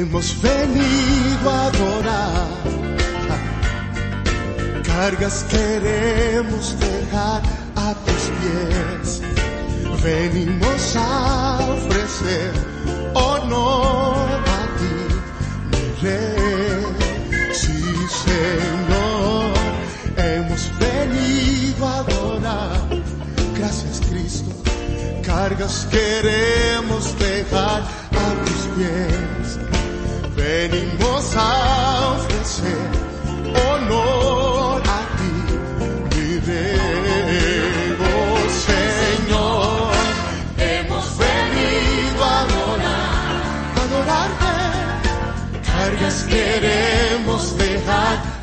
Hemos venido a adorar. Cargas queremos dejar a tus pies. Venimos a ofrecer honor a ti, mi rey. Sí, Señor, hemos venido a adorar. Gracias, Cristo. Cargas queremos dejar a tus pies. Venimos a ofrecer honor a ti, mi Señor, hemos venido a adorar, adorarte. Cargas queremos dejar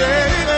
queremos